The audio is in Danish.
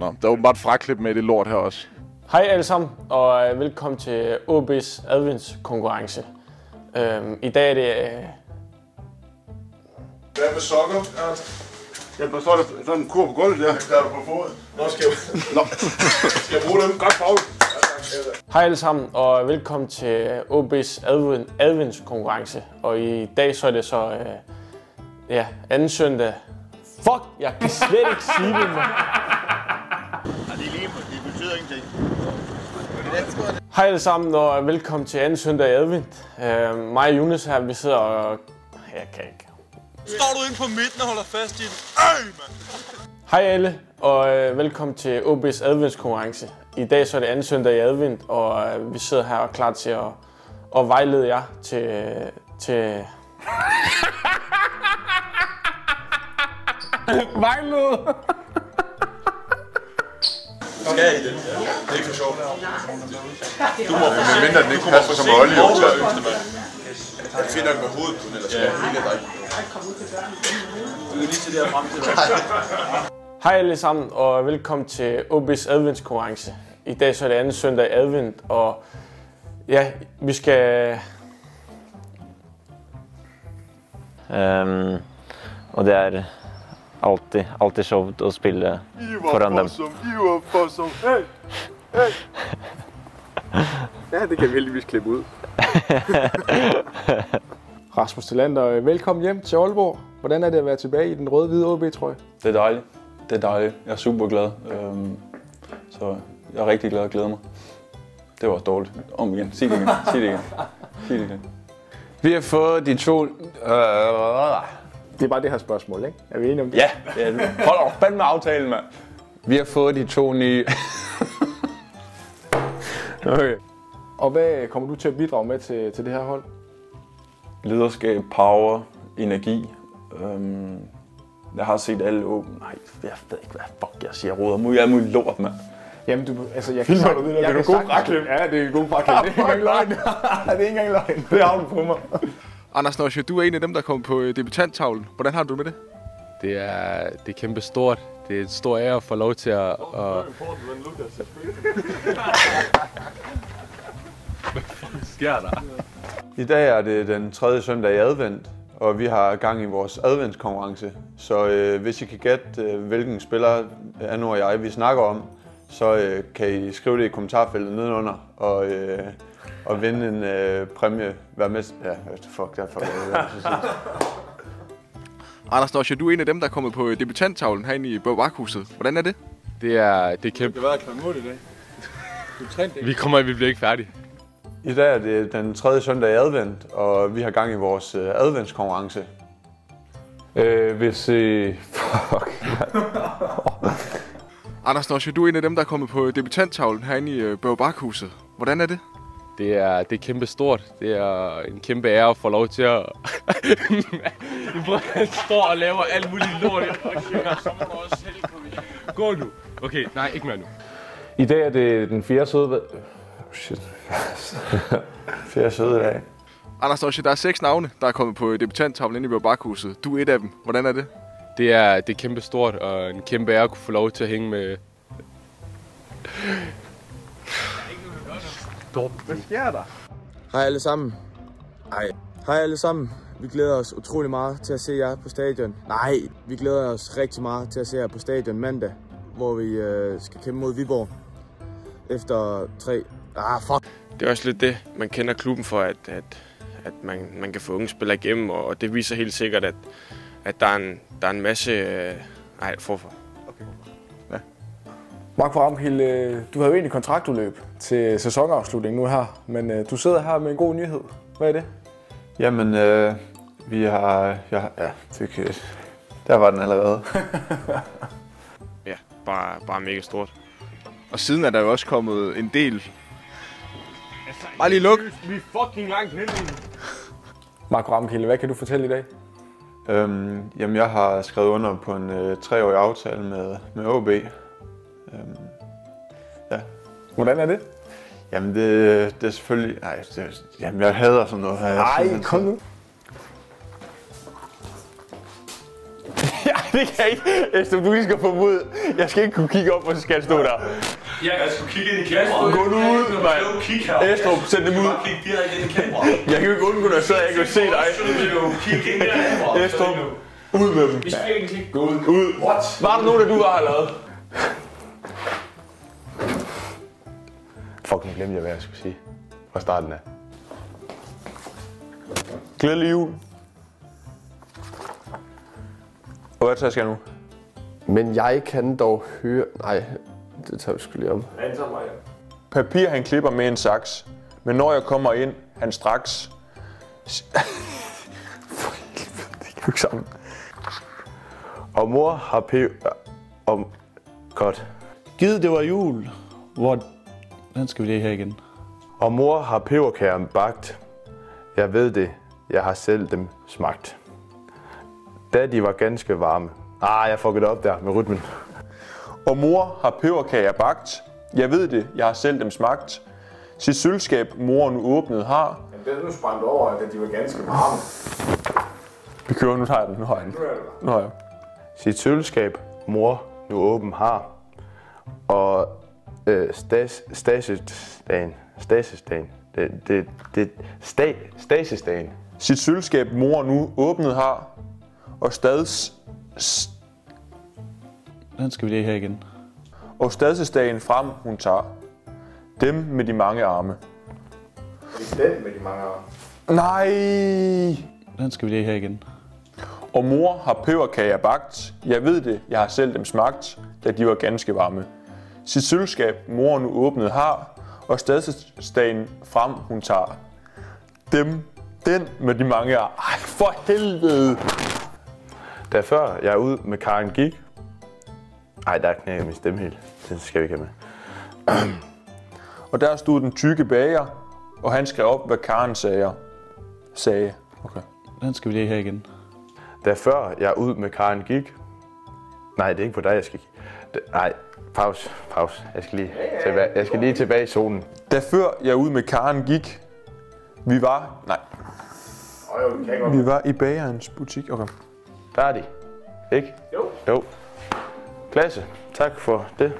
Nå, der er åbenbart fraklip med det lort her også. Hej alle sammen, og øh, velkommen til OB's adventskonkurrence. Øhm, I dag er det... Øh, Hvad med sokker? Ja, der står der sådan en kur på gulvet der. Der er du på foden. Nå, skal jeg, Nå. skal jeg bruge dem? Godt, Paul. hej alle sammen, og velkommen til OB's advent, adventskonkurrence. Og i dag så er det så... Øh, ja, anden søndag. Fuck, jeg kan slet ikke sige det, mand. Det er lige på, det betyder ingenting. Hej alle sammen, og velkommen til anden søndag i advent. Øh, mig og Jonas her, vi sidder og... Jeg kan ikke. Står du inde på midten og holder fast i den? Øj, mand! Hej alle, og øh, velkommen til OB's adventskonkurrence. I dag så er det anden søndag i advent, og øh, vi sidder her og er klar til at, at vejlede jer til... til vejlede! Skal I det? Det er ikke for sjovt. Du må få med mindre, den ikke passer som olje. Det er fint nok med hovedet kun, ellers ja. ikke dig. Du er lige til det her frem til dig. Hej alle sammen, og velkommen til OB's adventskonkurrence. I dag så er det anden søndag i advent, og ja, vi skal... Ehm, og det er alltid, alltid sjovt å spille foran dem. Hey, hey. Ja, det kan vi heldigvis klippe ud. Rasmus Tillander, velkommen hjem til Aalborg. Hvordan er det at være tilbage i den røde-hvide OB-trøje? Det er dejligt. Det er dejligt. Jeg er super glad. Øhm, så jeg er rigtig glad og glæder mig. Det var også dårligt. Om igen. Sig det igen. Sig det igen. Sig det igen. Vi har fået de to... Øh, Det er bare det her spørgsmål, ikke? Er vi enige om det? Ja. Hold op, fand med aftalen, mand. vi har fået de to nye... okay. Og hvad kommer du til at bidrage med til, til det her hold? Lederskab, power, energi. Øhm, jeg har set alle åbne. Nej, jeg ved ikke, hvad fuck jeg siger. Råder muligt, alt muligt lort, mand. Jamen, du, altså, jeg Filmer kan du det der? jeg Det er du god fraklip. Ja, det er en god fraklip. Det er ikke engang løgn. det er ikke engang løgn. Det har du på mig. Anders Norsjø, du er en af dem, der kom på øh, debutanttavlen. Hvordan har du det med det? Det er, det er kæmpe stort. Det er en stor ære at få lov til at... at sker der? I dag er det den tredje søndag i advent, og vi har gang i vores adventskonkurrence. Så øh, hvis I kan gætte, øh, hvilken spiller Anno og jeg vi snakker om, så øh, kan I skrive det i kommentarfeltet nedenunder og, øh, og vinde en øh, præmie. Vær med... Ja, fuck, der fuck, jeg vil sige. Anders Norsjø, du er en af dem, der er kommet på øh, debutanttavlen herinde i Bogvagthuset. Hvordan er det? Det er, det er kæmpe... Det var kl. 8 i dag. Vi kommer, vi bliver ikke færdige. I dag er det den tredje søndag i advent, og vi har gang i vores øh, adventskonkurrence. Øh, hvis I... Fuck. Anders Norsjø, du er en af dem, der er kommet på øh, debutanttavlen herinde i Bogvagthuset. Hvordan er det? Det er, det er kæmpe stort. Det er en kæmpe ære at få lov til at... I prøver at står og laver alt muligt lort. Gå nu. Okay, nej, ikke mere nu. I dag er det den fjerde søde... Shit. Fjerde søde dag. Anders Norsjø, der er seks navne, der er kommet på debutanttavlen inde i Bogvagthuset. Du er et af dem. Hvordan er det? Det er, det er kæmpe stort, og en kæmpe ære at kunne få lov til at hænge med... Hej alle sammen. Hej. Hej alle sammen. Vi glæder os utrolig meget til at se jer på stadion. Nej, vi glæder os rigtig meget til at se jer på stadion mandag, hvor vi øh, skal kæmpe mod Viborg. Efter tre... Ah, fuck. Det er også lidt det, man kender klubben for, at, at, at man, man kan få unge spillere igennem, og det viser helt sikkert, at, at der, er en, der er en masse... Øh, nej, forfor. Mark Ramkild, øh, du har jo egentlig kontraktudløb til sæsonafslutning nu her, men øh, du sidder her med en god nyhed. Hvad er det? Jamen, øh, vi har... Ja, ja det kan, der var den allerede. Ja, bare, bare mega stort. Og siden er der jo også kommet en del... Bare lige luk. Vi er fucking langt hen. Mark Ramkild, hvad kan du fortælle i dag? Øhm, jamen, jeg har skrevet under på en øh, treårig aftale med, med OB. Øhm, Hvordan er det? jamen, det, det er selvfølgelig... Nej, det, jamen, jeg hader sådan noget her. Jeg er Nej, kom så- nu. det kan jeg ikke. Estrup, du lige skal få ud. Jeg skal ikke kunne kigge op, og så skal jeg stå der. Jeg skulle kigge ind i kameraet. Gå nu ud, mand. kigge her. Estrup, send dem ud. Bare kigge direkte ind i kameraet. Jeg kan jo ikke undgå, jeg sidder, jeg kan se dig. Så kigge. Estrup, ud med dem. Vi skal egentlig Gå ud. Ud. What? Var der nogen, der du har lavet? Fuck, nu glemte jeg, hvad jeg skulle sige fra starten af. Glædelig jul. Og hvad tager jeg nu? Men jeg kan dog høre... Nej, det tager vi sgu lige om. Papir han klipper med en saks. Men når jeg kommer ind, han straks... For helvede, det ikke sammen. Og mor har p... Om... Godt. Gid det var jul, hvor... Den skal vi lige her igen. Og mor har peberkæren bagt. Jeg ved det. Jeg har selv dem smagt. Da de var ganske varme. Ah, jeg fuckede op der med rytmen. Og mor har peberkager bagt. Jeg ved det, jeg har selv dem smagt. Sit sølvskab, mor nu åbnet har. Den er nu sprængt over, at de var ganske varme. Vi kører, nu tager jeg den. Nu har jeg den. Nu har jeg. Sit sølvskab, mor nu åben har. Og øh, stas, stasisdagen. Stasisdagen. Det, det, det, sta, stasisdagen. Sit sølvskab, mor nu åbnet har. Og stads... s- Den skal vi lige her igen. Og stadsdagen frem, hun tager. Dem med de mange arme. Den med de mange arme. Nej! Den skal vi lige her igen. Og mor har peberkager bagt. Jeg ved det, jeg har selv dem smagt, da de var ganske varme. Sit sølvskab, mor nu åbnet har, og stadsdagen frem, hun tager. Dem, den med de mange arme. Ej, for helvede! Da før jeg er ud med Karen gik. Ej, der knækker min stemme helt. Det skal vi ikke have med. Og der stod den tykke bager, og han skrev op, hvad Karen sagde. Sagde. Okay. Den skal vi lige her igen. Da før jeg er ud med Karen gik. Nej, det er ikke på dig, jeg skal kigge. Nej, pause, pause. Jeg skal lige, tilbage, jeg skal lige tilbage i zonen. Da før jeg ud med Karen gik, vi var... Nej, vi var i bagerens butik. Okay. Der er de. Ikke? Jo. Jo. Klasse. Tak for det.